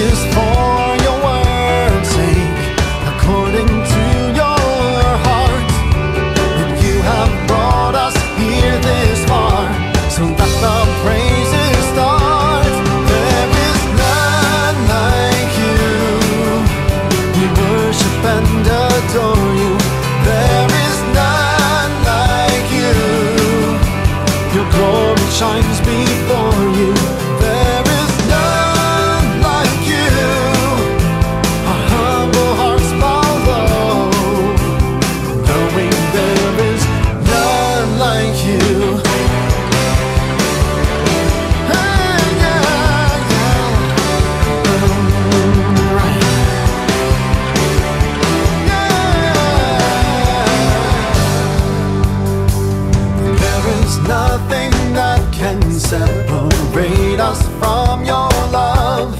is for. from your love.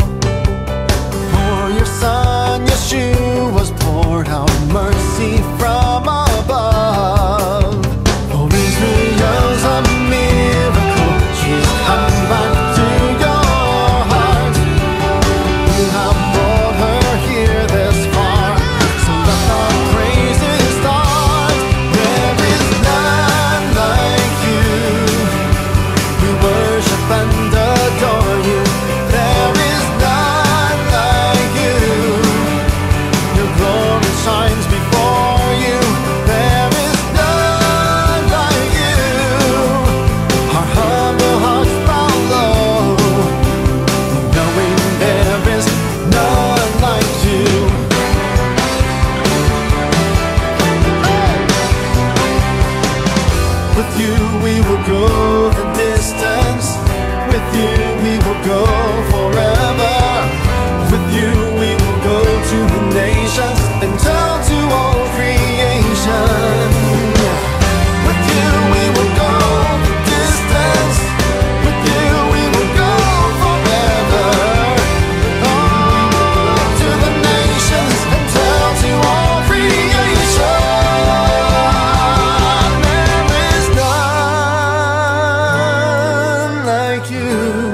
For your son, Yeshua was poured out mercy from. go the distance. With you we will go forever. With you we will go to the nations. like you.